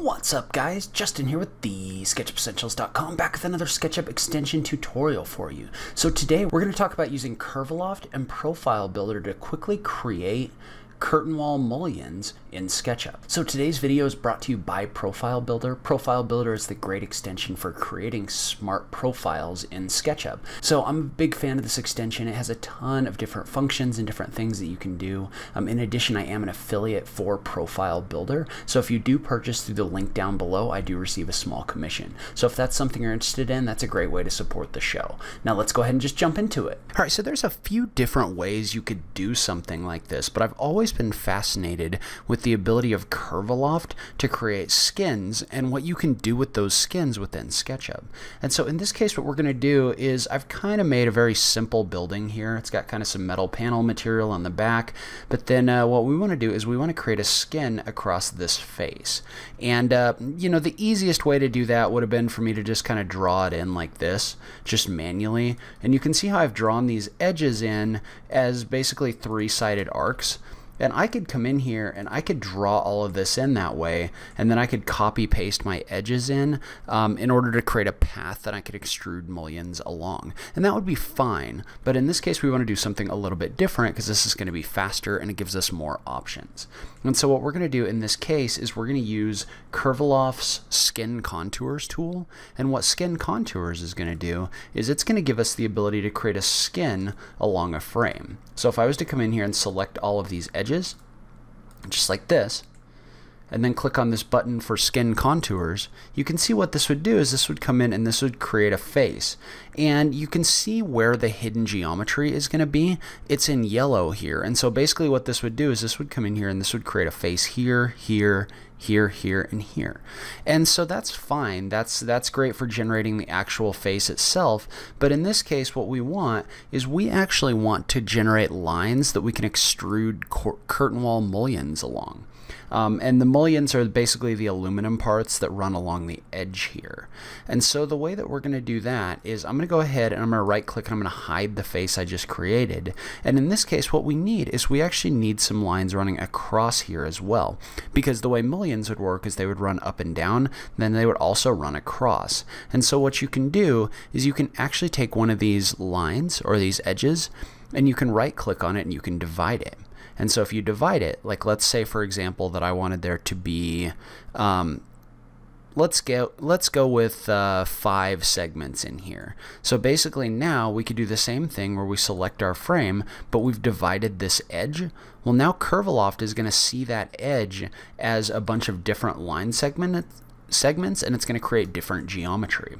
What's up guys, Justin here with the SketchUpEssentials.com back with another SketchUp extension tutorial for you. So today we're going to talk about using Curviloft and Profile Builder to quickly create curtain wall mullions in SketchUp. So today's video is brought to you by Profile Builder. Profile Builder is the great extension for creating smart profiles in SketchUp. So I'm a big fan of this extension. It has a ton of different functions and different things that you can do. Um, in addition, I am an affiliate for Profile Builder. So if you do purchase through the link down below, I do receive a small commission. So if that's something you're interested in, that's a great way to support the show. Now let's go ahead and just jump into it. All right, so there's a few different ways you could do something like this, but I've always always been fascinated with the ability of Curviloft to create skins and what you can do with those skins within SketchUp. And so in this case, what we're going to do is I've kind of made a very simple building here. It's got kind of some metal panel material on the back, but then uh, what we want to do is we want to create a skin across this face. And, uh, you know, the easiest way to do that would have been for me to just kind of draw it in like this, just manually. And you can see how I've drawn these edges in as basically three-sided arcs. And I could come in here and I could draw all of this in that way, and then I could copy paste my edges in um, in order to create a path that I could extrude mullions along. And that would be fine, but in this case we want to do something a little bit different because this is going to be faster and it gives us more options. And so what we're going to do in this case is we're going to use Curviloft's Skin Contours tool, and what Skin Contours is going to do is it's going to give us the ability to create a skin along a frame. So if I was to come in here and select all of these edges edges, just like this, and then click on this button for skin contours, you can see what this would do is this would come in and this would create a face. And you can see where the hidden geometry is going to be. It's in yellow here. And so basically what this would do is this would come in here and this would create a face here, here, here, here, and here. And so that's fine. That's that's great for generating the actual face itself. But in this case, what we want is we actually want to generate lines that we can extrude curtain wall mullions along. Um, and the mullions are basically the aluminum parts that run along the edge here. And so the way that we're going to do that is I'm going to go ahead and I'm going to right click and I'm going to hide the face I just created. And in this case, what we need is we actually need some lines running across here as well. Because the way mullions would work is they would run up and down, then they would also run across. And so what you can do is you can actually take one of these lines or these edges and you can right click on it and you can divide it. And so if you divide it, like let's say for example that I wanted there to be, um, let's go let's go with uh, five segments in here. So basically now we could do the same thing where we select our frame, but we've divided this edge. Well now Curviloft is going to see that edge as a bunch of different line segment segments and it's going to create different geometry.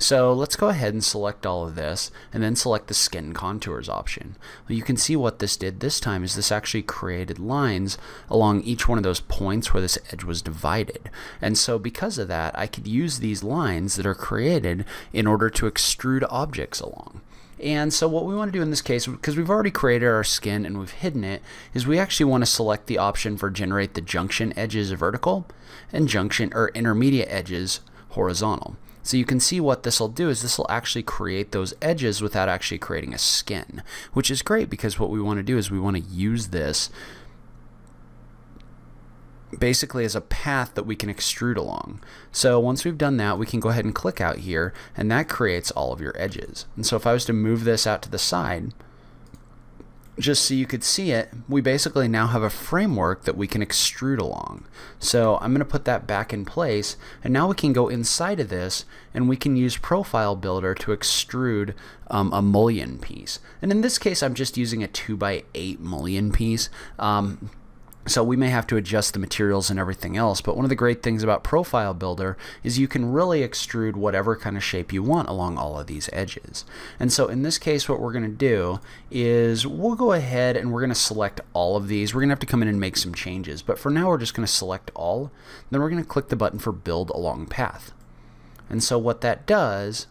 So let's go ahead and select all of this and then select the skin contours option. Well, you can see what this did this time is this actually created lines along each one of those points where this edge was divided. And so because of that, I could use these lines that are created in order to extrude objects along. And so what we want to do in this case, because we've already created our skin and we've hidden it, is we actually want to select the option for generate the junction edges vertical and junction or intermediate edges horizontal. So you can see what this will do is this will actually create those edges without actually creating a skin, which is great because what we want to do is we want to use this basically as a path that we can extrude along. So once we've done that, we can go ahead and click out here, and that creates all of your edges. And so if I was to move this out to the side, just so you could see it, we basically now have a framework that we can extrude along. So I'm going to put that back in place, and now we can go inside of this, and we can use Profile Builder to extrude um, a mullion piece. And in this case, I'm just using a 2x8 mullion piece. Um, so we may have to adjust the materials and everything else, but one of the great things about Profile Builder is you can really extrude whatever kind of shape you want along all of these edges. And so in this case, what we're going to do is we'll go ahead and we're going to select all of these. We're going to have to come in and make some changes, but for now we're just going to select all. Then we're going to click the button for Build Along Path. And so what that does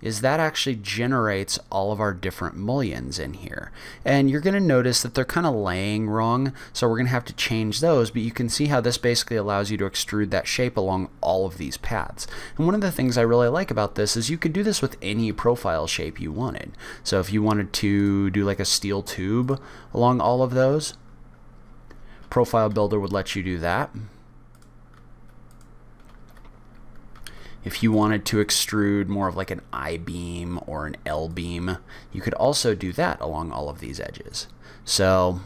is that actually generates all of our different mullions in here. And you're going to notice that they're kind of laying wrong, so we're going to have to change those, but you can see how this basically allows you to extrude that shape along all of these paths. And one of the things I really like about this is you could do this with any profile shape you wanted. So if you wanted to do like a steel tube along all of those, Profile Builder would let you do that. If you wanted to extrude more of like an I-beam or an L-beam, you could also do that along all of these edges. So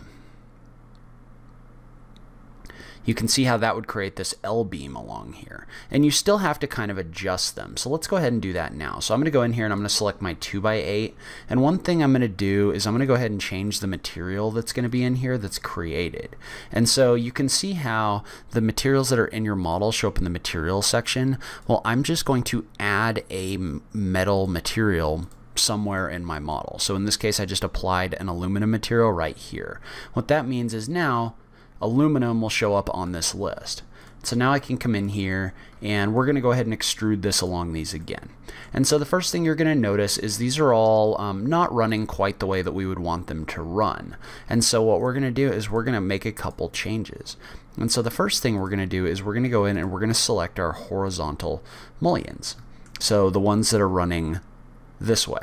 you can see how that would create this L-beam along here. And you still have to kind of adjust them. So let's go ahead and do that now. So I'm going to go in here and I'm going to select my 2x8. And one thing I'm going to do is I'm going to go ahead and change the material that's going to be in here that's created. And so you can see how the materials that are in your model show up in the material section. Well, I'm just going to add a metal material somewhere in my model. So in this case, I just applied an aluminum material right here. What that means is now aluminum will show up on this list. So now I can come in here and we're going to go ahead and extrude this along these again. And so the first thing you're going to notice is these are all um, not running quite the way that we would want them to run. And so what we're going to do is we're going to make a couple changes. And so the first thing we're going to do is we're going to go in and we're going to select our horizontal mullions. So the ones that are running this way.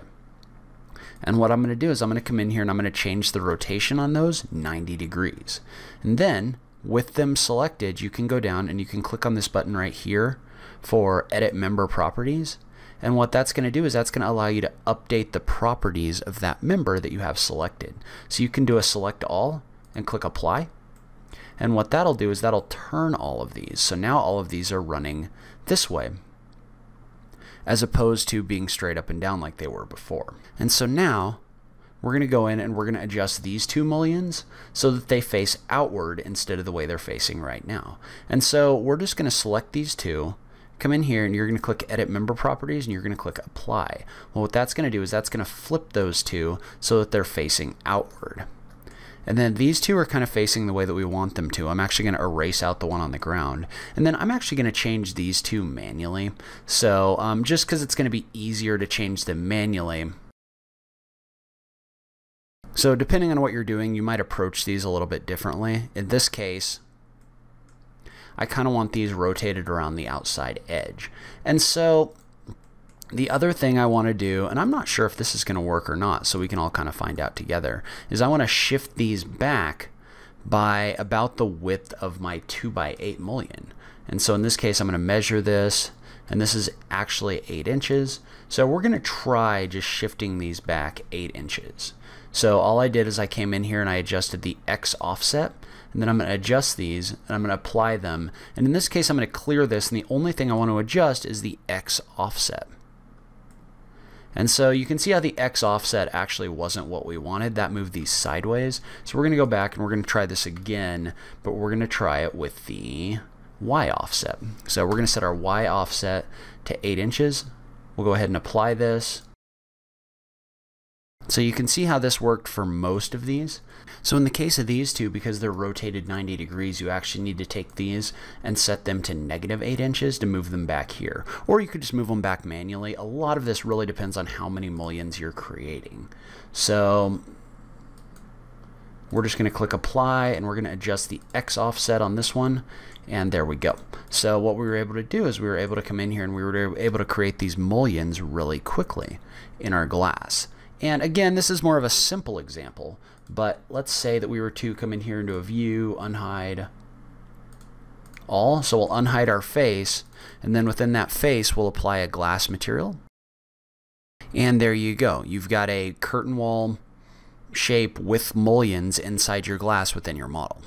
And what I'm going to do is I'm going to come in here and I'm going to change the rotation on those 90 degrees. And then with them selected, you can go down and you can click on this button right here for edit member properties. And what that's going to do is that's going to allow you to update the properties of that member that you have selected. So you can do a select all and click apply. And what that'll do is that'll turn all of these. So now all of these are running this way as opposed to being straight up and down like they were before. And so now we're going to go in and we're going to adjust these two mullions so that they face outward instead of the way they're facing right now. And so we're just going to select these two, come in here and you're going to click edit member properties and you're going to click apply. Well what that's going to do is that's going to flip those two so that they're facing outward. And then these two are kind of facing the way that we want them to. I'm actually going to erase out the one on the ground. And then I'm actually going to change these two manually. So um, just because it's going to be easier to change them manually, so depending on what you're doing, you might approach these a little bit differently. In this case, I kind of want these rotated around the outside edge. And so the other thing I want to do, and I'm not sure if this is going to work or not, so we can all kind of find out together, is I want to shift these back by about the width of my 2x8 mullion. And so in this case, I'm going to measure this, and this is actually 8 inches. So we're going to try just shifting these back 8 inches. So all I did is I came in here and I adjusted the X offset, and then I'm going to adjust these, and I'm going to apply them. And in this case, I'm going to clear this, and the only thing I want to adjust is the X offset. And so you can see how the X offset actually wasn't what we wanted. That moved these sideways. So we're going to go back and we're going to try this again, but we're going to try it with the Y offset. So we're going to set our Y offset to 8 inches. We'll go ahead and apply this. So you can see how this worked for most of these. So in the case of these two, because they're rotated 90 degrees, you actually need to take these and set them to negative 8 inches to move them back here. Or you could just move them back manually. A lot of this really depends on how many mullions you're creating. So we're just going to click apply and we're going to adjust the X offset on this one and there we go. So what we were able to do is we were able to come in here and we were able to create these mullions really quickly in our glass. And again, this is more of a simple example, but let's say that we were to come in here into a view, unhide all. So we'll unhide our face, and then within that face, we'll apply a glass material. And there you go. You've got a curtain wall shape with mullions inside your glass within your model.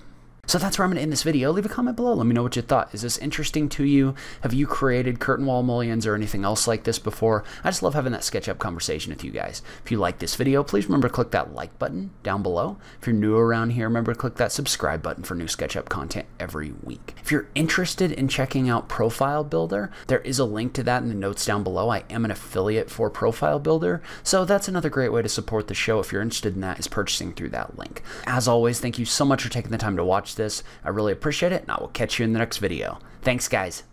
So that's where I'm going to end this video. Leave a comment below. Let me know what you thought. Is this interesting to you? Have you created curtain wall mullions or anything else like this before? I just love having that SketchUp conversation with you guys. If you like this video, please remember to click that like button down below. If you're new around here, remember to click that subscribe button for new SketchUp content every week. If you're interested in checking out Profile Builder, there is a link to that in the notes down below. I am an affiliate for Profile Builder, so that's another great way to support the show if you're interested in that is purchasing through that link. As always, thank you so much for taking the time to watch this. I really appreciate it, and I will catch you in the next video. Thanks, guys.